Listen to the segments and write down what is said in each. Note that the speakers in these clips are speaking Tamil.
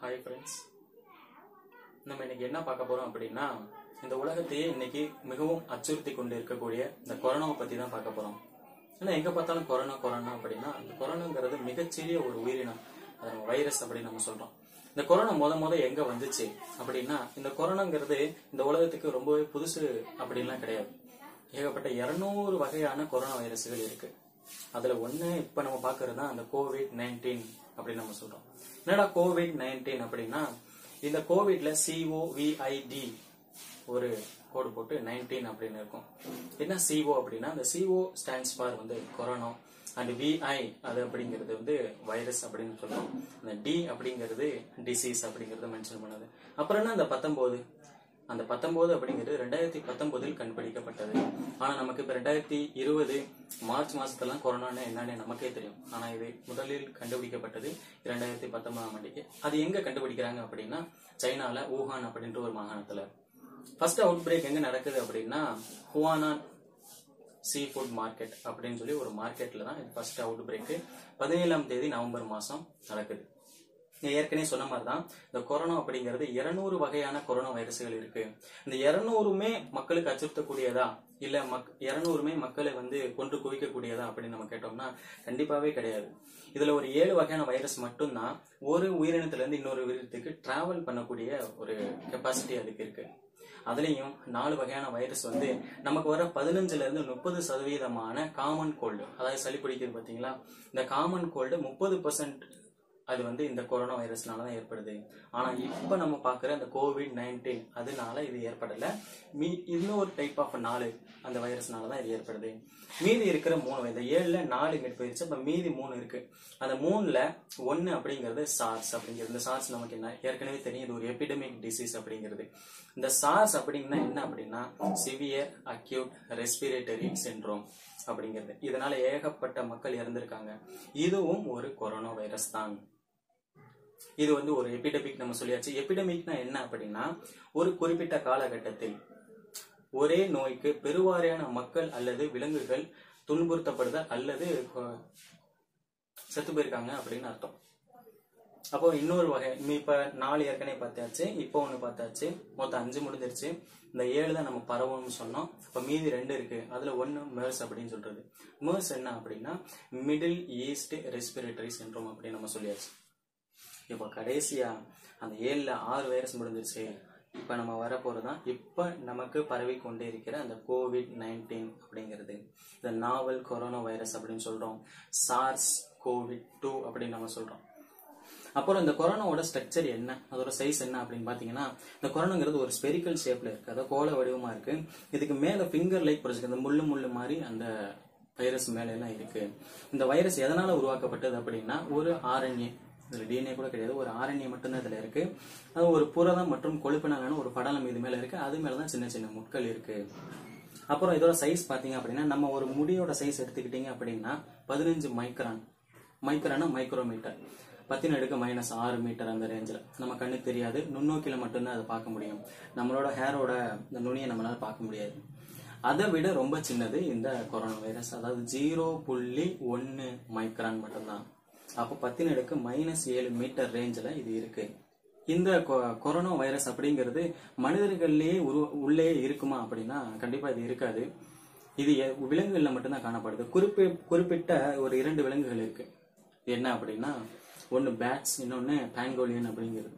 ஹாய் ஃப்ரெண்ட்ஸ் நம்ம இன்னைக்கு என்ன பார்க்க போறோம் அப்படின்னா இந்த உலகத்தையே இன்னைக்கு மிகவும் அச்சுறுத்தி கொண்டு இருக்கக்கூடிய இந்த கொரோனாவை பத்தி தான் பார்க்க போறோம். ஏன்னா எங்க பார்த்தாலும் கொரோனா கொரோனா அப்படின்னா இந்த கொரோனாங்கிறது மிகச்சிறிய ஒரு உயிரினம். அது நம்ம வைரஸ் அப்படின்னு நம்ம சொல்றோம். இந்த கொரோனா முத முத எங்க வந்துச்சு அப்படின்னா இந்த கொரோனாங்கிறது இந்த உலகத்துக்கு ரொம்பவே புதுசு அப்படின்லாம் கிடையாது. ஏகப்பட்ட இருநூறு வகையான கொரோனா வைரஸ்கள் இருக்கு. அதுல ஒண்ணு இப்ப நம்ம பாக்குறது தான் அந்த கோவிட் நைன்டீன் அப்படின்னு நம்ம சொல்றோம். என்னடா கோவிட் நைன்டீன் அப்படின்னா இந்த கோவிட்ல சிஓவிஐடி ஒரு கோடு போட்டு நைன்டீன் அப்படின்னு இருக்கும். என்ன சிஓ அப்படின்னா அந்த சிஓ ஸ்டாண்ட்ஸ் ஃபார் வந்து கொரோனா அண்ட் விஐ அது அப்படிங்கிறது வந்து வைரஸ் அப்படின்னு சொல்லுவோம் அந்த டி அப்படிங்கிறது டிசீஸ் அப்படிங்கறத மென்ஷன் பண்ணது. அப்புறம் என்ன அந்த பத்தொன்பது? அந்த பத்தொன்பது அப்படிங்கிறது ரெண்டாயிரத்தி பத்தொன்பதில் கண்டுபிடிக்கப்பட்டது. ஆனா நமக்கு இப்ப ரெண்டாயிரத்தி இருபது மார்ச் மாசத்துலாம் கொரோனான்னு என்னன்னு நமக்கே தெரியும். ஆனா இது முதலில் கண்டுபிடிக்கப்பட்டது இரண்டாயிரத்தி பத்தொன்பதாம் ஆண்டுக்கு. அது எங்க கண்டுபிடிக்கிறாங்க அப்படின்னா சைனால ஊஹான் அப்படின்ற ஒரு மாகாணத்துல. ஃபர்ஸ்ட் அவுட் பிரேக் எங்க நடக்குது அப்படின்னா ஹுவானான் சீ ஃபுட் மார்க்கெட் அப்படின்னு சொல்லி ஒரு மார்க்கெட்ல தான் ஃபர்ஸ்ட் அவுட் பிரேக் பதினேழாம் தேதி நவம்பர் மாசம் நடக்குது. ஏற்கனவே சொன்ன மாதிரி தான் இந்த கொரோனா அப்படிங்கிறது இருநூறு வகையான கொரோனா வைரஸ்கள் இருக்கு. இந்த இருநூறுமே மக்களுக்கு அச்சுறுத்தக்கூடியதா? இல்ல மக் இருநூறுமே மக்களை வந்து கொன்று குவிக்கக்கூடியதா அப்படின்னு நம்ம கேட்டோம்னா கண்டிப்பாவே கிடையாது. இதுல ஒரு ஏழு வகையான வைரஸ் மட்டும்தான் ஒரு உயிரினத்துல இருந்து இன்னொரு உயிரினத்துக்கு டிராவல் பண்ணக்கூடிய ஒரு கெப்பாசிட்டி அதுக்கு இருக்கு. அதுலயும் நாலு வகையான வைரஸ் வந்து நமக்கு வர பதினஞ்சுல இருந்து முப்பது சதவீதமான காமன் கோல்டு அதாவது சளி பிடிக்கிறது பாத்தீங்களா? இந்த காமன் கோல்டு முப்பது பர்சன்ட் அது வந்து இந்த கொரோனா வைரஸ்னால தான் ஏற்படுது. ஆனால் இப்போ நம்ம பார்க்குற அந்த கோவிட் நைன்டீன் அதனால இது ஏற்படலை. மீ இன்னொரு டைப் ஆஃப் நாலு அந்த வைரஸ்னால தான் இது ஏற்படுது. மீதி இருக்கிற மூணு இந்த ஏழில் நாலு இங்கிட்டு இப்போ மீதி மூணு இருக்குது அந்த மூணில் ஒன்று அப்படிங்கிறது சார்ஸ் அப்படிங்கிறது. இந்த சார்ஸ் நமக்கு என்ன ஏற்கனவே தெரியும் இது ஒரு எபிடமிக் டிசீஸ் அப்படிங்கிறது. இந்த சார்ஸ் அப்படிங்கன்னா என்ன அப்படின்னா சிவியர் அக்யூட் ரெஸ்பிரேட்டரி சின்ரோம் அப்படிங்கிறது. இதனால ஏகப்பட்ட மக்கள் இறந்திருக்காங்க. இதுவும் ஒரு கொரோனா வைரஸ் தான். இது வந்து ஒரு எபிடமிக் நம்ம சொல்லியாச்சு. எபிடமிக்னா என்ன அப்படின்னா ஒரு குறிப்பிட்ட காலகட்டத்தில் ஒரே நோய்க்கு பெருவாரியான மக்கள் அல்லது விலங்குகள் துன்புறுத்தப்படுதல் அல்லது செத்து போயிருக்காங்க அப்படின்னு அர்த்தம். அப்போ இன்னொரு வகை இப்ப நாலு ஏற்கனவே பார்த்தாச்சு. இப்போ ஒண்ணு பார்த்தாச்சு. மொத்தம் அஞ்சு முடிஞ்சிருச்சு. இந்த ஏழு தான் நம்ம பரவணும்னு சொன்னோம். இப்ப மீதி ரெண்டு இருக்கு. அதுல ஒண்ணு மேர்ஸ் அப்படின்னு சொல்றது. மேர்ஸ் என்ன அப்படின்னா மிடில் ஈஸ்ட் ரெஸ்பிரேட்டரி சென்ட்ரோம் அப்படின்னு நம்ம சொல்லியாச்சு. இப்போ கடைசியா அந்த ஏழுல ஆறு வைரஸ் முடிஞ்சிருச்சு. இப்ப நம்ம வரப்போகிறது தான் இப்ப நமக்கு பரவி கொண்டே இருக்கிற அந்த கோவிட் நைன்டீன் அப்படிங்கிறது. இந்த நாவல் கொரோனா வைரஸ் அப்படின்னு சொல்றோம். சார்ஸ் கோவிட் டூ அப்படின்னு நம்ம சொல்றோம். அப்புறம் இந்த கொரோனாவோட ஸ்ட்ரக்சர் என்ன? அதோட சைஸ் என்ன அப்படின்னு பாத்தீங்கன்னா இந்த கொரோனாங்கிறது ஒரு ஸ்பெரிக்கல் ஷேப்ல இருக்கு. அதாவது கோல வடிவமா இருக்கு. இதுக்கு மேல ஃபிங்கர் லைக் பிடிச்சிருக்கு இந்த முள்ளு முள்ளு மாதிரி அந்த வைரஸ் மேலே எல்லாம் இருக்கு. இந்த வைரஸ் எதனால உருவாக்கப்பட்டது அப்படின்னா ஒரு ஆர்என்ஏ இதுல டிஎன்ஏ கூட கிடையாது. ஒரு ஆர்என்ஏ மட்டும்தான் இதுல இருக்கு. அது ஒரு புரதம் மற்றும் கொழுப்பினாலான ஒரு படலம் இது மேல இருக்கு. அது மேலதான் சின்ன சின்ன முட்கள் இருக்கு. அப்புறம் இதோட சைஸ் பாத்தீங்க அப்படின்னா நம்ம ஒரு முடியோட சைஸ் எடுத்துக்கிட்டீங்க அப்படின்னா பதினஞ்சு மைக்ரான் மைக்ரானா மைக்ரோமீட்டர் பத்தின அடுக்கு மைனஸ் ஆறு மீட்டர் அந்த ரேஞ்சில் நம்ம கண்ணுக்கு தெரியாது. நுண்ணோக்கில மட்டும்தான் அதை பார்க்க முடியும். நம்மளோட ஹேரோட இந்த நுனியை நம்மளால பார்க்க முடியாது. அதை விட ரொம்ப சின்னது இந்த கொரோனா வைரஸ் அதாவது ஜீரோ புள்ளி ஒன்னு மைக்ரான் மட்டும்தான். அப்போ பத்தின அடுக்கு மைனஸ் ஏழு மீட்டர் ரேஞ்சில் இது இருக்கு. இந்த கொரோனா வைரஸ் அப்படிங்கிறது மனிதர்கள்லேயே உரு உள்ளே இருக்குமா அப்படின்னா கண்டிப்பாக இது இருக்காது. இது விலங்குகளில் மட்டும்தான் காணப்படுது. குறிப்பி குறிப்பிட்ட ஒரு இரண்டு விலங்குகள் இருக்கு. என்ன அப்படின்னா ஒன்று பேட்ஸ் இன்னொன்று பேங்கோலியன் அப்படிங்கிறது.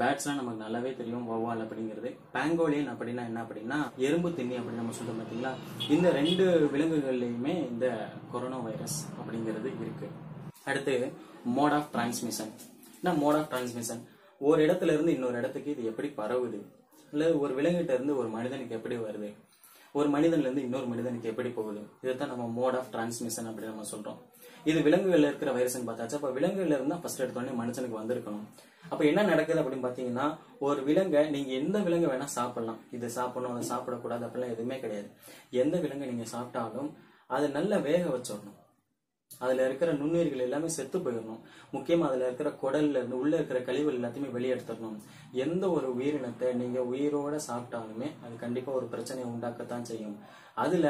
பேட்ஸ்லாம் நமக்கு நல்லாவே தெரியும் வௌவால் அப்படிங்கிறது. பேங்கோலியன் அப்படின்னா என்ன அப்படின்னா எறும்பு திண்ணி அப்படின்னு நம்ம சொல்றோம் பார்த்தீங்களா இந்த ரெண்டு விலங்குகள்லையுமே இந்த கொரோனா வைரஸ் அப்படிங்கிறது இருக்கு. அடுத்து மோட் ஆஃப் டிரான்ஸ்மிஷன் என்ன மோட் ஆஃப் டிரான்ஸ்மிஷன் ஒரு இடத்துல இருந்து இன்னொரு இடத்துக்கு இது எப்படி பரவுது? இல்லை ஒரு விலங்கிட்ட இருந்து ஒரு மனிதனுக்கு எப்படி வருது? ஒரு மனிதன்ல இருந்து இன்னொரு மனிதனுக்கு எப்படி போகுது? இதைத்தான் நம்ம மோட் ஆஃப் டிரான்ஸ்மிஷன் அப்படின்னு நம்ம சொல்றோம். இது விலங்குகள்ல இருக்கிற வைரஸ்னு பார்த்தாச்சு. அப்ப விலங்குகள்ல இருந்தா ஃபர்ஸ்ட் எடுத்தோடனே மனுஷனுக்கு வந்திருக்கணும். அப்ப என்ன நடக்குது அப்படின்னு பாத்தீங்கன்னா ஒரு விலங்கை நீங்க எந்த விலங்கு வேணா சாப்பிடலாம். இது சாப்பிடணும் அதை சாப்பிடக்கூடாது அப்படிலாம் எதுவுமே கிடையாது. எந்த விலங்கு நீங்க சாப்பிட்டாலும் அதை நல்லா வேக வச்சிடணும். அதில் இருக்கிற நுண்ணுயிர்கள் எல்லாமே செத்து போயிடணும். முக்கியமாக அதில் இருக்கிற குடல்ல இருந்து உள்ள இருக்கிற கழிவுகள் எல்லாத்தையுமே வெளியெடுத்துடணும். எந்த ஒரு உயிரினத்தை நீங்க உயிரோட சாப்பிட்டாலுமே அது கண்டிப்பா ஒரு பிரச்சனையை உண்டாக்கத்தான் செய்யும். அதுல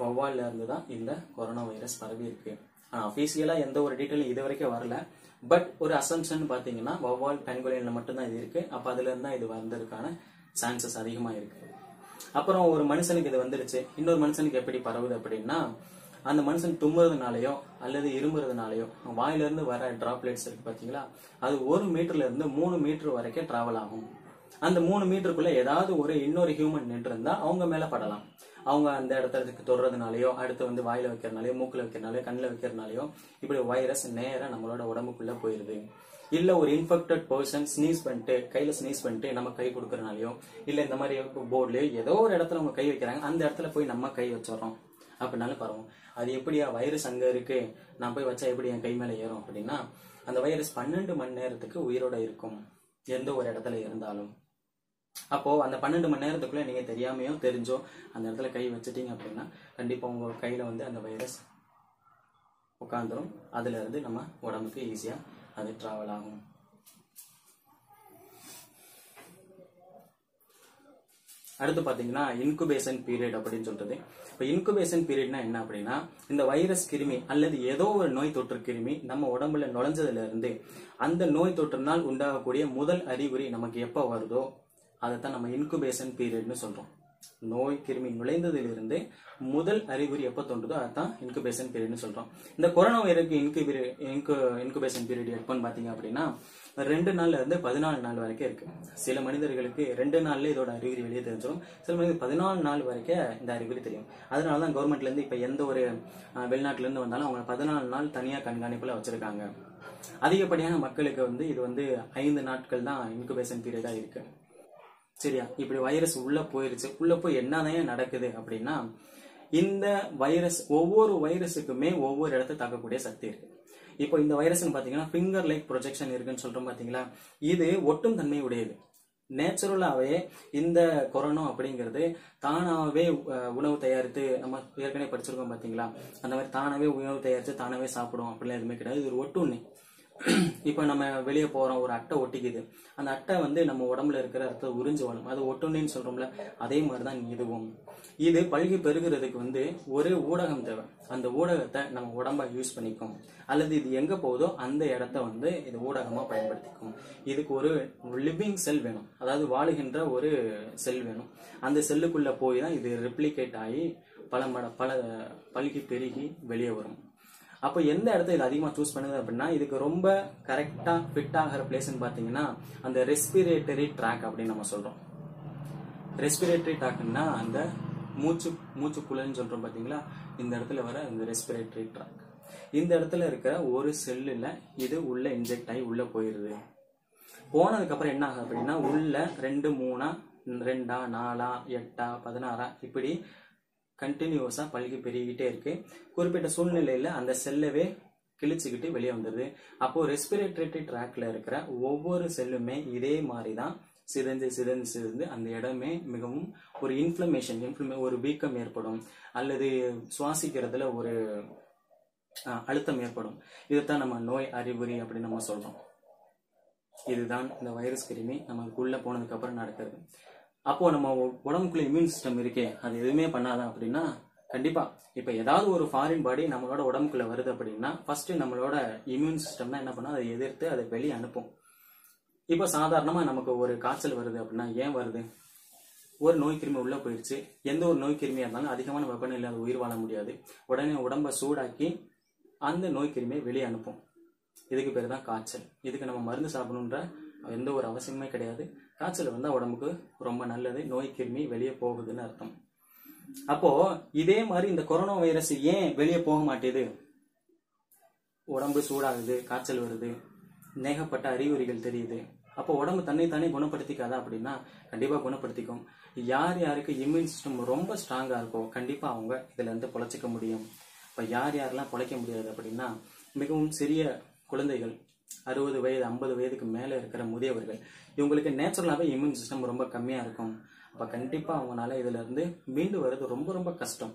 வௌவால்ல இருந்து தான் இந்த கொரோனா வைரஸ் பரவி இருக்கு. ஆனால் அஃபீஷியலாக எந்த ஒரு டீட்டெயிலும் இது வரைக்கும் வரல. பட் ஒரு அசம்ஷன் பார்த்தீங்கன்னா வௌவால் பெண்குலையில மட்டும்தான் இது இருக்கு. அப்போ அதுல இருந்தா இது வந்ததுக்கான சான்சஸ் அதிகமாக இருக்கு. அப்புறம் ஒரு மனுஷனுக்கு இது வந்துருச்சு. இன்னொரு மனுஷனுக்கு எப்படி பரவுது அப்படின்னா அந்த மனுஷன் தும்முறதுனாலயோ அல்லது இரும்புறதுனாலயோ வாயில இருந்து வர டிராப்லெட்ஸ் இருக்கு பாத்தீங்களா? அது ஒரு மீட்டர்ல இருந்து மூணு மீட்டர் வரைக்கும் டிராவல் ஆகும். அந்த மூணு மீட்டருக்குள்ள ஏதாவது ஒரு இன்னொரு ஹியூமன் நின்று இருந்தா அவங்க மேல படலாம். அவங்க அந்த இடத்துக்கு தொடுறதுனாலயோ அடுத்து வந்து வாயில வைக்கிறனாலயோ மூக்குல வைக்கிறனாலயோ கண்ணில் வைக்கிறனாலயோ இப்படி வைரஸ் நேரா நம்மளோட உடம்புக்குள்ள போயிருது. இல்ல ஒரு இன்ஃபெக்டட் பர்சன் ஸ்னீஸ் பண்ணிட்டு கையில ஸ்னீஸ் பண்ணிட்டு நம்ம கை கொடுக்கறனாலயோ இல்ல இந்த மாதிரி போர்ட்லயோ ஏதோ ஒரு இடத்துல அவங்க கை வைக்கிறாங்க அந்த இடத்துல போய் நம்ம கை வச்சிடறோம். அப்படின்னாலும் பரவும் அது எப்படியா வைரஸ் அங்க இருக்கு? நான் போய் வச்சா எப்படி என் கை மேல ஏறும் அப்படின்னா அந்த வைரஸ் பன்னெண்டு மணி நேரத்துக்கு உயிரோட இருக்கும். எந்த ஒரு இடத்துல இருந்தாலும். அப்போ அந்த பன்னெண்டு மணி நேரத்துக்குள்ள நீங்க தெரியாமையோ தெரிஞ்சோ அந்த இடத்துல கை வச்சிட்டீங்க அப்படின்னா கண்டிப்பா உங்க கையில வந்து அந்த வைரஸ் உட்காந்துரும் அதுல இருந்து நம்ம உடம்புக்கு ஈஸியா அது டிராவல் ஆகும். அடுத்து பாத்தீங்கன்னா இன்குபேஷன் பீரியட் அப்படின்னு சொல்றது. இப்ப இன்குபேஷன் பீரியட்னா என்ன அப்படின்னா இந்த வைரஸ் கிருமி அல்லது ஏதோ ஒரு நோய் தொற்று கிருமி நம்ம உடம்புல நுழைஞ்சதுல இருந்து அந்த நோய் தொற்றுனால் உண்டாகக்கூடிய முதல் அறிகுறி நமக்கு எப்ப வருதோ அதைத்தான் நம்ம இன்குபேஷன் பீரியட்னு சொல்றோம். நோய் கிருமி நுழைந்ததிலிருந்து முதல் அறிகுறி எப்போ தோன்றுதோ அதுதான் இன்குபேஷன் பீரியட்னு சொல்றோம். இந்த கொரோனா வைரஸ்க்கு இன்குபீரி இன்கு இன்குபேஷன் பீரியட் எப்போன்னு பாத்தீங்க அப்படின்னா ரெண்டு நாள்ல இருந்து பதினாலு நாள் வரைக்கும் இருக்கு. சில மனிதர்களுக்கு ரெண்டு நாள்ல இதோட அறிகுறி வெளியே தெரிஞ்சிடும் சில மனிதர் பதினாலு நாள் வரைக்கும் இந்த அறிகுறி தெரியும். அதனாலதான் கவர்மெண்ட்ல இருந்து இப்ப எந்த ஒரு வெளிநாட்டுல இருந்து வந்தாலும் அவங்க பதினாலு நாள் தனியா கண்காணிப்புல வச்சிருக்காங்க. அதிகப்படியான மக்களுக்கு வந்து இது வந்து ஐந்து நாட்கள் தான் இன்குபேஷன் பீரியடா இருக்கு. சரியா? இப்படி வைரஸ் உள்ள போயிருச்சு. உள்ள போய் என்னதான் நடக்குது அப்படின்னா இந்த வைரஸ் ஒவ்வொரு வைரஸுக்குமே ஒவ்வொரு இடத்தை தாக்கக்கூடிய சக்தி இருக்கு. இப்போ இந்த வைரஸ்னு பாத்தீங்கன்னா ஃபிங்கர் லைக் ப்ரொஜெக்ஷன் இருக்குன்னு சொல்றோம் பாத்தீங்களா? இது ஒட்டும் தன்மை உடையது நேச்சுரலாகவே இந்த கொரோனா அப்படிங்கிறது தானாகவே உணவு தயாரித்து நம்ம ஏற்கனவே படிச்சிருக்கோம் பார்த்தீங்களா அந்த மாதிரி தானாகவே உணவு தயாரித்து தானாகவே சாப்பிடும் அப்படிலாம் எதுவுமே கிடையாது. இது ஒரு ஒட்டுண்ணி இப்போ நம்ம வெளியே போகிறோம் ஒரு அட்டை ஒட்டிக்குது. அந்த அட்டை வந்து நம்ம உடம்புல இருக்கிற ரத்தத்தை உறிஞ்சு வரும். அது ஒட்டுண்ணின்னு சொல்கிறோம்ல அதே மாதிரி தான் இதுவும். இது பல்கி பெருகிறதுக்கு வந்து ஒரு ஊடகம் தேவை. அந்த ஊடகத்தை நம்ம உடம்பை யூஸ் பண்ணிக்கும். அல்லது இது எங்கே போகுதோ அந்த இடத்த வந்து இது ஊடகமாக பயன்படுத்திக்கும். இதுக்கு ஒரு லிவிங் செல் வேணும். அதாவது வாழுகின்ற ஒரு செல் வேணும். அந்த செல்லுக்குள்ளே போய் தான் இது ரெப்ளிகேட் ஆகி பல மட பல பல்கி பெருகி வெளியே வரும். அப்போ எந்த இடத்த இது அதிகமாக சூஸ் பண்ணுது அப்படின்னா இதுக்கு ரொம்ப கரெக்டாக ஃபிட் ஆகிற பிளேஸ்னு பார்த்தீங்கன்னா அந்த ரெஸ்பிரேட்டரி ட்ராக் அப்படின்னு நம்ம சொல்கிறோம் ரெஸ்பிரேட்டரி ட்ராக்னா அந்த மூச்சு மூச்சு குழல்னு சொல்கிறோம் பார்த்தீங்களா இந்த இடத்துல வர இந்த ரெஸ்பிரேட்டரி ட்ராக் இந்த இடத்துல இருக்கிற ஒரு செல்லில் இது உள்ளே இன்ஜெக்ட் ஆகி உள்ளே போயிடுது போனதுக்கப்புறம் என்ன ஆகுது அப்படின்னா உள்ள ரெண்டு மூணா ரெண்டா நாலா எட்டா பதினாறா இப்படி கண்டினியூஸாக பல்கி பெருகிட்டே இருக்கு. குறிப்பிட்ட சூழ்நிலையில் அந்த செல்லவே கிழிச்சுக்கிட்டு வெளியே வந்துடுது. அப்போ ரெஸ்பிரேட்டரி ட்ராக்ல இருக்கிற ஒவ்வொரு செல்லுமே இதே மாதிரி தான் சிதைந்து சிதைந்து சிதைந்து அந்த இடமே மிகவும் ஒரு இன்ஃப்ளமேஷன் இன்ஃப்ளமே ஒரு வீக்கம் ஏற்படும். அல்லது சுவாசிக்கிறதுல ஒரு அழுத்தம் ஏற்படும். இதைத்தான் நம்ம நோய் அறிகுறி அப்படின்னு நம்ம சொல்றோம். இதுதான் இந்த வைரஸ் கிருமி. நமக்குள்ள போனதுக்கு அப்புறம் நடக்கிறது. அப்போ நம்ம உடம்புக்குள்ள இம்யூன் சிஸ்டம் இருக்கே அது எதுவுமே பண்ணாதான் அப்படின்னா கண்டிப்பா இப்ப ஏதாவது ஒரு ஃபாரின் பாடி நம்மளோட உடம்புக்குள்ள வருது அப்படின்னா ஃபர்ஸ்ட் நம்மளோட இம்யூன் சிஸ்டம் தான் என்ன பண்ணும்? அதை எதிர்த்து அதை வெளியே அனுப்பும். இப்போ சாதாரணமா நமக்கு ஒரு காய்ச்சல் வருது அப்படின்னா ஏன் வருது? ஒரு நோய் கிருமி உள்ள போயிடுச்சு எந்த ஒரு நோய் கிருமியாக இருந்தாலும் அதிகமான வெப்பநிலையில் அது உயிர் வாழ முடியாது. உடனே உடம்ப சூடாக்கி அந்த நோய் கிருமியை வெளியே அனுப்பும். இதுக்கு பேர் தான் காய்ச்சல். இதுக்கு நம்ம மருந்து சாப்பிடணுன்ற எந்த ஒரு அவசியமே கிடையாது. காய்ச்சல் வந்தால் உடம்புக்கு ரொம்ப நல்லது நோய் கிருமி வெளியே போகுதுன்னு அர்த்தம். அப்போ இதே மாதிரி இந்த கொரோனா வைரஸ் ஏன் வெளியே போக மாட்டேது? உடம்பு சூடாகுது காய்ச்சல் வருது நேகப்பட்ட அறிகுறிகள் தெரியுது. அப்போ உடம்பு தன்னை தானே குணப்படுத்திக்காதா அப்படின்னா கண்டிப்பாக குணப்படுத்திக்கும். யார் யாருக்கு இம்யூன் சிஸ்டம் ரொம்ப ஸ்ட்ராங்காக இருக்கோ கண்டிப்பாக அவங்க இதுலேருந்து பொழைச்சிக்க முடியும். இப்போ யார் யாரெல்லாம் பொழைக்க முடியாது அப்படின்னா மிகவும் சிறிய குழந்தைகள் அறுபது வயது ஐம்பது வயதுக்கு மேலே இருக்கிற முதியவர்கள் இவங்களுக்கு நேச்சுரலாகவே இம்யூன் சிஸ்டம் ரொம்ப கம்மியாக இருக்கும். அப்போ கண்டிப்பாக அவங்களால இதுலேருந்து மீண்டு வர்றது ரொம்ப ரொம்ப கஷ்டம்.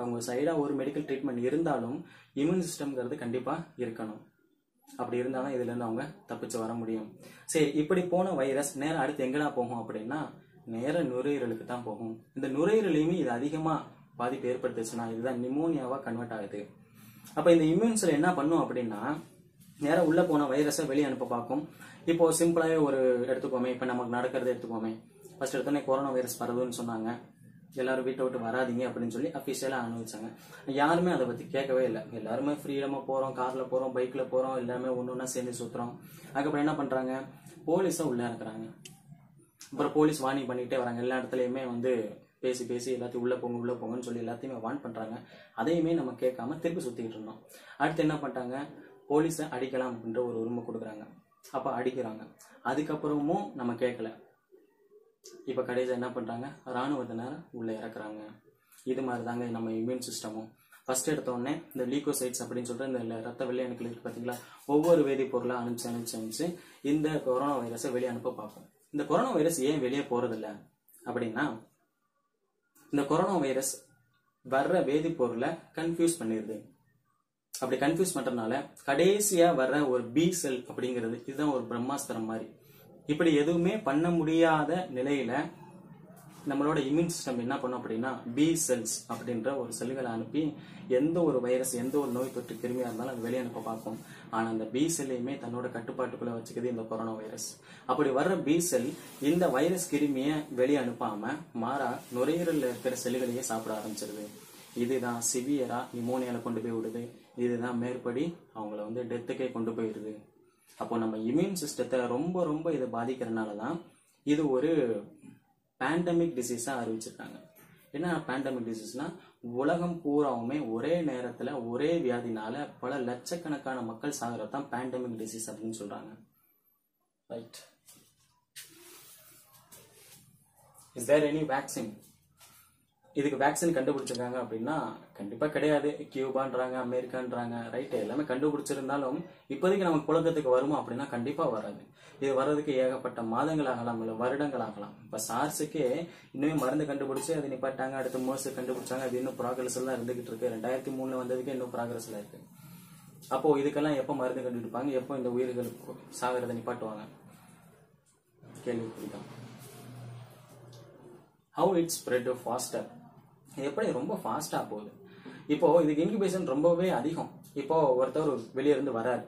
அவங்க சைடாக ஒரு மெடிக்கல் ட்ரீட்மெண்ட் இருந்தாலும் இம்யூன் சிஸ்டம்ங்கிறது கண்டிப்பாக இருக்கணும். அப்படி இருந்தால் தான் இதுலேருந்து அவங்க தப்பிச்சு வர முடியும். சரி இப்படி போன வைரஸ் நேரம் அடுத்து எங்கடா போகும் அப்படின்னா நேர நுரையீரலுக்கு தான் போகும். இந்த நுரையீரலையுமே இது அதிகமாக பாதிப்பு ஏற்படுத்துச்சுன்னா இதுதான் நிமோனியாவாக கன்வெர்ட் ஆகுது. அப்போ இந்த இம்யூன் செல் என்ன பண்ணும் அப்படின்னா நேராக உள்ளே போன வைரஸை வெளியே அனுப்ப பார்க்கும். இப்போ சிம்பிளாகவே ஒரு எடுத்துக்கோமே இப்போ நமக்கு நடக்கிறத எடுத்துக்கோமே. ஃபர்ஸ்ட் எடுத்தோடனே கொரோனா வைரஸ் பரவுதுன்னு சொன்னாங்க. எல்லாரும் வீட்டை விட்டு வராதீங்க அப்படின்னு சொல்லி அஃபிஷியலாக அனுபவிச்சாங்க. யாருமே அதை பற்றி கேட்கவே இல்லை. எல்லாருமே ஃப்ரீடமாக போகிறோம் காரில் போகிறோம் பைக்கில் போகிறோம் எல்லாமே ஒன்று ஒன்றா சேர்ந்து சுற்றுறோம் அதுக்கப்புறம் என்ன பண்ணுறாங்க போலீஸை உள்ளே இருக்கிறாங்க அப்புறம் போலீஸ் வார்னிங் பண்ணிக்கிட்டே வராங்க. எல்லா இடத்துலையுமே வந்து பேசி பேசி எல்லாத்தையும் உள்ளே போங்க உள்ளே போங்கன்னு சொல்லி எல்லாத்தையுமே வார்ன் பண்ணுறாங்க அதையுமே நம்ம கேட்காம திருப்பி சுற்றிக்கிட்டு இருந்தோம். அடுத்து என்ன பண்ணிட்டாங்க? போலீஸை அடிக்கலாம் அப்படின்ற ஒரு உரிமை கொடுக்குறாங்க. அப்போ அடிக்கிறாங்க. அதுக்கப்புறமும் நம்ம கேட்கல. இப்போ கடைசியாக என்ன பண்ணுறாங்க ராணுவத்தினர் உள்ளே இறக்குறாங்க. இது மாதிரி தாங்க நம்ம இம்யூன் சிஸ்டமும் ஃபர்ஸ்ட் எடுத்தோடனே இந்த லீகோசைட்ஸ் அப்படின்னு சொல்லிட்டு இந்த ரத்த வெள்ளை அணுக்கள் இருக்கு பார்த்தீங்களா ஒவ்வொரு வேதிப்பொருளை அனுப்பிச்சு அனுப்பிச்சு அனுப்பிச்சு இந்த கொரோனா வைரஸை வெளியே அனுப்ப பார்ப்போம். இந்த கொரோனா வைரஸ் ஏன் வெளியே போகிறதில்ல அப்படின்னா இந்த கொரோனா வைரஸ் வர்ற வேதிப்பொருளை கன்ஃபியூஸ் பண்ணிடுது அப்படி கன்ஃபியூஸ் பண்றதுனால கடைசியா வர்ற ஒரு பி செல் அப்படிங்கிறது இதுதான் ஒரு பிரம்மாஸ்திரம் மாதிரி. இப்படி எதுவுமே பண்ண முடியாத நிலையில நம்மளோட இம்யூன் சிஸ்டம் என்ன பண்ணும் அப்படின்னா பி செல்ஸ் அப்படின்ற ஒரு செல்லுகளை அனுப்பி எந்த ஒரு வைரஸ் எந்த ஒரு நோய் தொற்று கிருமியாக இருந்தாலும் அது வெளியே அனுப்ப பார்க்கும். ஆனால் அந்த பி செல்லையுமே தன்னோட கட்டுப்பாட்டுக்குள்ள வச்சுக்குது இந்த கொரோனா வைரஸ் அப்படி வர்ற பி செல் இந்த வைரஸ் கிருமியை வெளியே அனுப்பாம மாறா நுரையீரலில் இருக்கிற செல்லுகளையே சாப்பிட ஆரம்பிச்சிருது. இதுதான் சிவியரா நிமோனியால கொண்டு போய் விடுது. இதுதான் மேற்படி அவங்கள வந்து டெத்துக்கே கொண்டு போயிடுது அப்போ நம்ம இம்யூன் சிஸ்டத்தை ரொம்ப ரொம்ப இதை பாதிக்கிறதுனால தான் இது ஒரு பேண்டமிக் டிசீஸாக அறிவிச்சிருக்காங்க. என்ன பேண்டமிக் டிசீஸ்னா உலகம் பூராவுமே ஒரே நேரத்தில் ஒரே வியாதினால பல லட்சக்கணக்கான மக்கள் சாகிறது தான் பேண்டமிக் டிசீஸ் அப்படின்னு சொல்றாங்க. Right is there any vaccine இதுக்கு வேக்சின் கண்டுபிடிச்சிருக்காங்க அப்படின்னா கண்டிப்பா கிடையாது. கியூபான்றாங்க அமெரிக்கான்றாங்க ரைட் எல்லாமே கண்டுபிடிச்சிருந்தாலும் இப்போதைக்கு நமக்கு புழக்கத்துக்கு வருமா அப்படின்னா கண்டிப்பா வராது. இது வர்றதுக்கு ஏகப்பட்ட மாதங்கள் ஆகலாம் இல்லை வருடங்கள் ஆகலாம் இப்ப சார்ஸுக்கே இன்னுமே மருந்து கண்டுபிடிச்சு அதை நிப்பாட்டாங்க அடுத்து மோர்ஸ் கண்டுபிடிச்சாங்க அது இன்னும் ப்ராக்ரஸ் எல்லாம் இருந்துகிட்டு இருக்கு. ரெண்டாயிரத்தி மூணுல வந்ததுக்கு இன்னும் ப்ராக்ரஸ்ல இருக்கு. அப்போ இதுக்கெல்லாம் எப்போ மருந்து கண்டுபிடிப்பாங்க? எப்போ இந்த உயிர்கள் சாகிறத நிப்பாட்டுவாங்க? கேள்வி குறிதான் ஹவு இட் ஸ்ப்ரெட் ஃபாஸ்டர் எப்படி? ரொம்ப ஃபாஸ்டா போகுது. இப்போ இதுக்கு இன்குபேஷன் ரொம்பவே அதிகம். இப்போ ஒருத்தர் வெளியே இருந்து வராரு.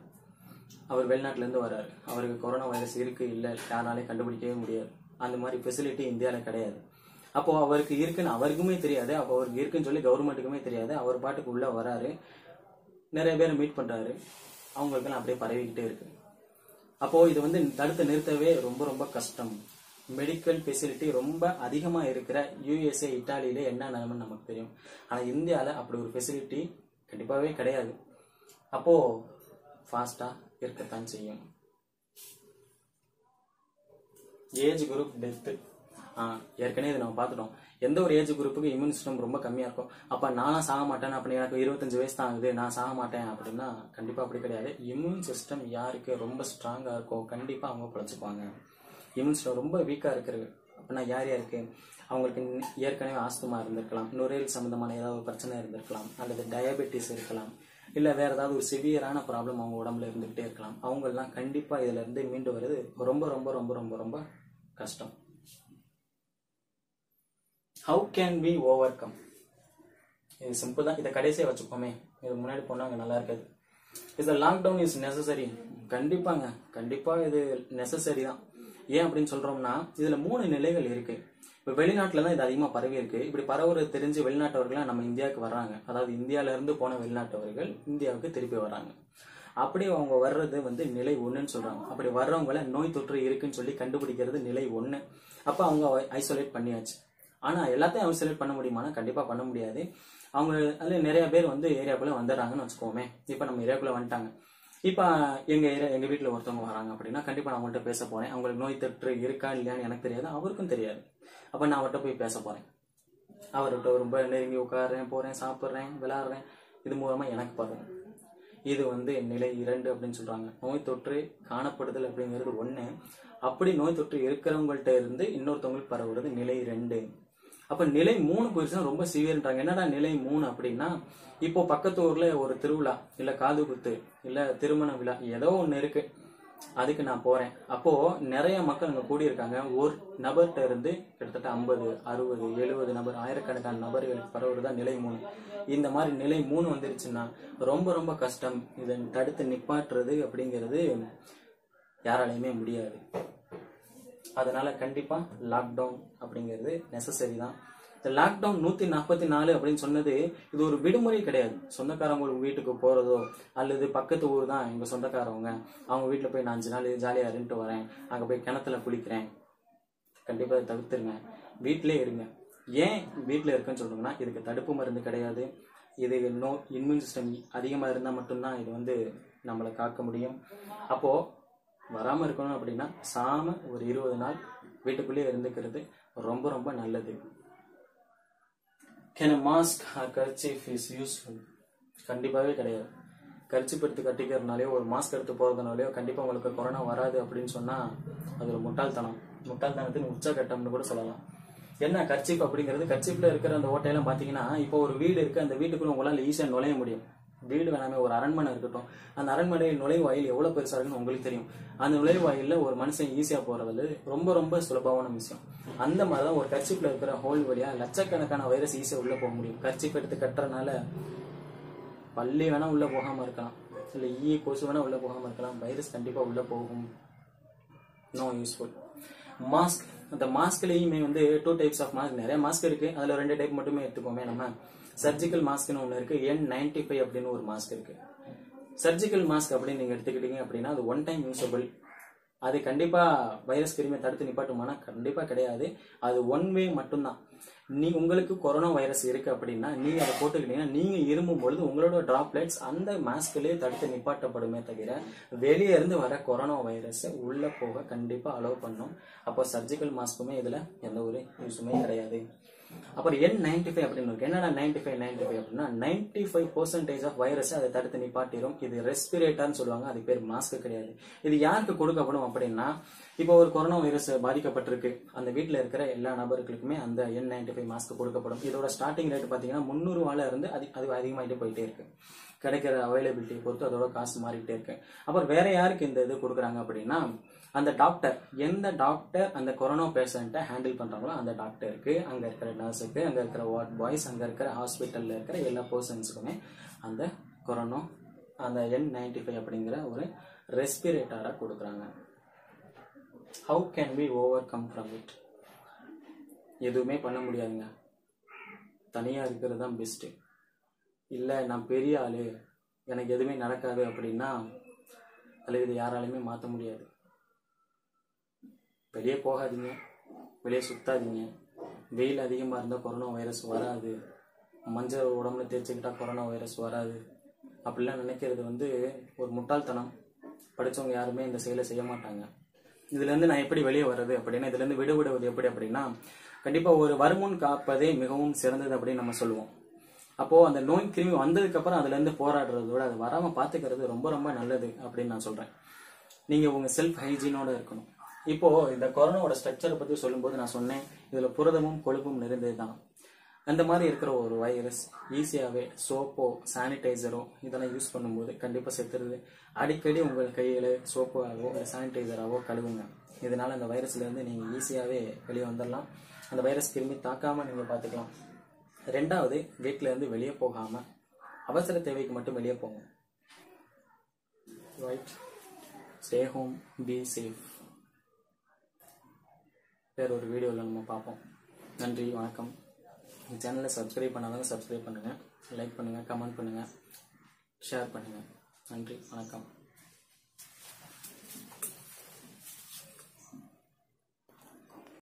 அவர் வெளிநாட்டுல இருந்து வராரு. அவருக்கு கொரோனா வைரஸ் இருக்கு இல்ல யாராலே கண்டுபிடிக்கவே முடியாது. அந்த மாதிரி ஃபெசிலிட்டி இந்தியாவில் கிடையாது. அப்போ அவருக்கு இருக்குன்னு அவருக்குமே தெரியாது. அப்போ அவருக்கு இருக்குன்னு சொல்லி கவர்மெண்ட்டுக்குமே தெரியாது. அவர் பாட்டுக்கு உள்ள வராரு. நிறைய பேரை மீட் பண்றாரு. அவங்களுக்கெல்லாம் அப்படியே பரவிக்கிட்டே இருக்கு. அப்போ இது வந்து தடுத்து நிறுத்தவே ரொம்ப ரொம்ப கஷ்டம். மெடிக்கல் ஃபெசிலிட்டி ரொம்ப அதிகமாக இருக்கிற யூஎஸ்ஏ இட்டாலியில என்ன நிலைமைன்னு நமக்கு தெரியும். ஆனால் இந்தியாவில் அப்படி ஒரு ஃபெசிலிட்டி கண்டிப்பாகவே கிடையாது. அப்போது ஃபாஸ்ட்டாக இருக்கத்தான் செய்யும். ஏஜ் குரூப் டெத்து ஏற்கனவே இதை நம்ம பார்த்துட்டோம். எந்த ஒரு ஏஜ் குரூப்புக்கு இம்யூன் சிஸ்டம் ரொம்ப கம்மியாக இருக்கும் அப்போ நானும் சாக மாட்டேன் அப்படி எனக்கு இருபத்தஞ்சு வயசு தான் ஆகுது நான் சாக மாட்டேன் அப்படின்னா கண்டிப்பாக அப்படி கிடையாது. இம்யூன் சிஸ்டம் யாருக்கு ரொம்ப ஸ்ட்ராங்காக இருக்கோ கண்டிப்பாக அவங்க பிழைச்சிப்பாங்க இம்யூன் ரொம்ப வீக்கா இருக்கிறது அப்படின்னா யார் யாருக்கு? அவங்களுக்கு ஏற்கனவே ஆஸ்துமா இருந்திருக்கலாம். நுரையீரல் சம்பந்தமான ஏதாவது ஒரு பிரச்சனை இருந்திருக்கலாம். அல்லது டயபெட்டிஸ் இருக்கலாம். இல்ல வேற ஏதாவது ஒரு சிவியரான ப்ராப்ளம் அவங்க உடம்புல இருந்துகிட்டே இருக்கலாம். அவங்க எல்லாம் கண்டிப்பா இதுல இருந்து மீண்டு வர்றது ரொம்ப ரொம்ப ரொம்ப ரொம்ப ரொம்ப கஷ்டம். How can we overcome இது சிம்பிள் தான். இதை கடைசியாக வச்சுக்கோமே இது முன்னாடி போனாங்க நல்லா இருக்காது. இது லாக்டவுன் இஸ் நெசசரி கண்டிப்பாங்க. கண்டிப்பா இது நெசசரி தான். ஏன் அப்படின்னு சொல்றோம்னா இதுல மூணு நிலைகள் இருக்கு. இப்போ வெளிநாட்டில் தான் இது அதிகமாக பரவி இருக்கு. இப்படி பரவுறது தெரிஞ்சு வெளிநாட்டவர்களாக நம்ம இந்தியாவுக்கு வர்றாங்க. அதாவது இந்தியாவிலேருந்து போன வெளிநாட்டவர்கள் இந்தியாவுக்கு திருப்பி வர்றாங்க. அப்படி அவங்க வர்றது வந்து நிலை ஒன்றுன்னு சொல்கிறாங்க அப்படி வர்றவங்கள நோய் தொற்று இருக்குன்னு சொல்லி கண்டுபிடிக்கிறது நிலை ஒன்று அப்போ அவங்க ஐசோலேட் பண்ணியாச்சு. ஆனால் எல்லாத்தையும் ஐசோலேட் பண்ண முடியுமானா? கண்டிப்பாக பண்ண முடியாது. அவங்க அதில் நிறைய பேர் வந்து ஏரியாக்குள்ளே வந்துடுறாங்கன்னு வச்சுக்கோமே. இப்போ நம்ம ஏரியாக்குள்ளே வந்துட்டாங்க. இப்போ எங்க ஏரியா எங்க வீட்டில் ஒருத்தவங்க வராங்க அப்படின்னா கண்டிப்பா நான் அவங்கள்ட்ட பேச போறேன். அவங்களுக்கு நோய் தொற்று இருக்கா இல்லையான்னு எனக்கு தெரியாது. அவருக்கும் தெரியாது. அப்ப நான் அவர்கிட்ட போய் பேச போறேன். அவர்கிட்ட ரொம்ப நெருங்கி உட்காடுறேன் போறேன் சாப்பிட்றேன் விளாட்றேன் இது மூலமா எனக்கு பரவும். இது வந்து நிலை இரண்டு அப்படின்னு சொல்றாங்க. நோய் தொற்று காணப்படுதல் அப்படிங்கிறது ஒண்ணு. அப்படி நோய் தொற்று இருக்கிறவங்கள்ட்ட இருந்து இன்னொருத்தவங்களுக்கு பரவுறது நிலை ரெண்டு அப்ப நிலை மூணு போயிடுச்சுன்னா ரொம்ப சிவியர்ன்றாங்க என்னடா நிலை மூணு அப்படின்னா இப்போ பக்கத்து ஊர்ல ஒரு திருவிழா இல்ல காது குத்து இல்ல திருமண விழா ஏதோ ஒண்ணு இருக்கு. அதுக்கு நான் போறேன். அப்போ நிறைய மக்கள் அங்க கூடியிருக்காங்க. ஒரு நபர்கிட்ட இருந்து கிட்டத்தட்ட ஐம்பது அறுபது எழுபது நபர் ஆயிரக்கணக்கான நபர்களுக்கு பரவுறதா நிலை மூணு. இந்த மாதிரி நிலை மூணு வந்துருச்சுன்னா ரொம்ப ரொம்ப கஷ்டம். இதை தடுத்து நிப்பாட்டுறது அப்படிங்கிறது யாராலையுமே முடியாது. அதனால கண்டிப்பாக லாக்டவுன் அப்படிங்கிறது நெசசரி தான். இந்த லாக்டவுன் நூற்றி நாற்பத்தி நாலு அப்படின்னு சொன்னது இது ஒரு விடுமுறை கிடையாது. சொந்தக்காரங்க வீட்டுக்கு போகிறதோ அல்லது பக்கத்து ஊர் தான் எங்கள் சொந்தக்காரவங்க. அவங்க வீட்டில் போய் நான் அஞ்சு நாள் ஜாலியாக இருந்துட்டு வரேன். அங்கே போய் கிணத்துல குளிக்கிறேன். கண்டிப்பாக அதை தவிர்த்துருங்க. வீட்டிலே இருங்க. ஏன் வீட்டில் இருக்குன்னு சொல்கிறோம்னா இதுக்கு தடுப்பு மருந்து கிடையாது. இது நோ இம்யூன் சிஸ்டம் அதிகமாக இருந்தால் மட்டும்தான் இது வந்து நம்மளை காக்க முடியும். அப்போது வராமல் இருக்கணும் அப்படின்னா சாம ஒரு இருபது நாள் வீட்டுக்குள்ளேயே இருந்துக்கிறது ரொம்ப ரொம்ப நல்லது. Can mask or kerchief is useful கண்டிப்பாகவே கிடையாது. கர்ச்சிப் எடுத்து கட்டிக்கிறதுனாலையோ ஒரு மாஸ்க் எடுத்து போகிறதுனாலையோ கண்டிப்பாக உங்களுக்கு கொரோனா வராது அப்படின்னு சொன்னால் அது ஒரு முட்டாள்தனம். முட்டாள்தனத்தின் உச்சகட்டம்னு கூட சொல்லலாம். என்ன கர்ச்சிப் அப்படிங்கிறது? கர்ச்சிப்பில் இருக்கிற அந்த ஓட்டையெல்லாம் பார்த்தீங்கன்னா இப்போ ஒரு வீடு இருக்குது அந்த வீட்டுக்குள்ளே உங்களால் ஈஸியாக நுழைய முடியும். வீடு வேணாமே ஒரு அரண்மனை இருக்கட்டும். அந்த அரண்மனையில் நுழைவாயில் எவ்வளவு பெருசா இருக்குன்னு உங்களுக்கு தெரியும். அந்த நுழைவாயில்ல ஒரு மனுஷன் ஈஸியா போறது ரொம்ப ரொம்ப சுலபமான விஷயம். அந்த மாதிரி தான் ஒரு கர்ச்சிப்ல இருக்கிற ஹோல் வழியா லட்சக்கணக்கான வைரஸ் ஈஸியா உள்ள போக முடியும். கர்ச்சிப் எடுத்து கட்டுறதுனால பள்ளி வேணா உள்ள போகாம இருக்கலாம். இல்ல ஈ கொசு வேணா உள்ள போகாம இருக்கலாம். வைரஸ் கண்டிப்பா உள்ள போகும். நோ யூஸ்ஃபுல் மாஸ்க் அந்த மாஸ்க்லயுமே வந்து டூ டைப்ஸ் ஆஃப் மாஸ்க் நிறைய மாஸ்க் இருக்கு. அதுல ரெண்டு டைப் மட்டுமே எடுத்துக்கோமே நம்ம. சர்ஜிக்கல் மாஸ்க்னு ஒன்று இருக்கு. என் நைன்டி ஃபைவ் அப்படின்னு ஒரு மாஸ்க் இருக்கு. சர்ஜிக்கல் மாஸ்க் அப்படின்னு நீங்க எடுத்துக்கிட்டீங்க அப்படின்னா அது ஒன் டைம் யூஸபிள் அது கண்டிப்பா வைரஸ் கிருமியை தடுத்து நிப்பாட்டுமானா கண்டிப்பா கிடையாது. அது ஒன் வே மட்டும்தான். நீ உங்களுக்கு கொரோனா வைரஸ் இருக்கு அப்படின்னா நீங்க அதை போட்டுக்கிட்டீங்கன்னா நீங்க இருமும் பொழுது உங்களோட டிராப்லெட்ஸ் அந்த மாஸ்க்லயே தடுத்து நிப்பாட்டப்படுமே தவிர வெளியே இருந்து வர கொரோனா வைரஸ் உள்ள போக கண்டிப்பா அலோவ் பண்ணும். அப்போ சர்ஜிக்கல் மாஸ்க்குமே இதுல எந்த ஒரு யூஸுமே கிடையாது. அப்புறம் என் நைன்டி ஃபைவ் அப்படின்னு இருக்கு. என்னடா நைன்டி ஃபைவ் நைன்டி ஃபைவ் அப்படின்னா ninety five percentage of virus அதை தடுத்து நிப்பாட்டிரும். இது ரெஸ்பிரேட்டர்னு சொல்லுவாங்க. அது பேர் மாஸ்க் கிடையாது. இது யாருக்கு கொடுக்கப்படும் அப்படின்னா இப்போ ஒரு கொரோனா வைரஸ் பாதிக்கப்பட்டிருக்கு. அந்த வீட்டில் இருக்கிற எல்லா நபர்களுக்குமே அந்த என் நைன்டி ஃபைவ் மாஸ்க் கொடுக்கப்படும். இதோட ஸ்டார்டிங் ரேட் பார்த்தீங்கன்னா முந்நூறுவால இருந்து அது அது அதிகமாகிட்டு போயிட்டே இருக்கு. கிடைக்கிற அவைலபிலிட்டி பொறுத்து அதோட காசு மாறிட்டே இருக்கு. அப்புறம் வேற யாருக்கு இந்த இது கொடுக்குறாங்க அப்படின்னா அந்த டாக்டர் எந்த டாக்டர் அந்த கொரோனா பேஷண்ட்டை ஹேண்டில் பண்ணுறாங்களோ அந்த டாக்டருக்கு அங்கே இருக்கிற நர்ஸுக்கு அங்கே இருக்கிற வார்ட் பாய்ஸ் அங்கே இருக்கிற ஹாஸ்பிட்டலில் இருக்கிற எல்லா பர்சன்ஸுக்குமே அந்த கொரோனா அந்த என் நைன்டி ஃபைவ் அப்படிங்கிற ஒரு ரெஸ்பிரேட்டராக கொடுக்குறாங்க. How can we overcome from it எதுவுமே பண்ண முடியாதுங்க. தனியாக இருக்கிறது தான் பெஸ்ட்டு இல்லை நான் பெரிய ஆள் எனக்கு எதுவுமே நடக்காது அப்படின்னா அல்லது யாராலையுமே மாற்ற முடியாது. வெளியே போகாதீங்க. வெளியே சுத்தாதீங்க. வெயில் அதிகமாக இருந்தால் கொரோனா வைரஸ் வராது. மஞ்சள் உடம்புல தேய்ச்சிக்கிட்டால் கொரோனா வைரஸ் வராது. அப்படிலாம் நினைக்கிறது வந்து ஒரு முட்டாள்தனம். படித்தவங்க யாருமே இந்த செயலை செய்ய மாட்டாங்க. இதுலேருந்து நான் எப்படி வெளியே வர்றது அப்படின்னா இதுலேருந்து விடுபடுவது எப்படி அப்படின்னா கண்டிப்பாக ஒரு வருமுன் காப்பதே மிகவும் சிறந்தது அப்படின்னு நம்ம சொல்லுவோம். அப்போது அந்த நோய் கிருமி வந்ததுக்கப்புறம் அதுலேருந்து போராடுறத விட அது வராமல் பார்த்துக்கிறது ரொம்ப ரொம்ப நல்லது அப்படின்னு நான் சொல்கிறேன் நீங்கள் உங்கள் செல்ஃப் ஹைஜீனோடு இருக்கணும். இப்போ இந்த கொரோனாவோட ஸ்ட்ரக்சரை பத்தி சொல்லும்போது நான் சொன்னேன் இதுல புரதமும் கொழுப்பும் நிறைந்தது தான் அந்த மாதிரி இருக்கிற ஒரு வைரஸ் ஈஸியாவே சோப்போ சானிடைசரோ இதெல்லாம் யூஸ் பண்ணும்போது கண்டிப்பா செத்துருது. அடிக்கடி உங்கள் கையில சோப்பாவோ இல்லை கழுவுங்க. இதனால அந்த வைரஸ்ல இருந்து நீங்க ஈஸியாவே வெளியே வந்துடலாம். அந்த வைரஸ் கிருமி தாக்காம நீங்க பாத்துக்கலாம். ரெண்டாவது வீட்டிலேருந்து இருந்து வெளியே போகாம அவசர தேவைக்கு மட்டும் வெளியே போங்க. Right stay home be safe வேறு ஒரு வீடியோவில் நம்ம பார்ப்போம். நன்றி வணக்கம். இந்த சேனலை சப்ஸ்கிரைப் பண்ணாதவங்க சப்ஸ்கிரைப் பண்ணுங்கள் லைக் பண்ணுங்கள் கமெண்ட் பண்ணுங்கள் ஷேர் பண்ணுங்கள் நன்றி வணக்கம்.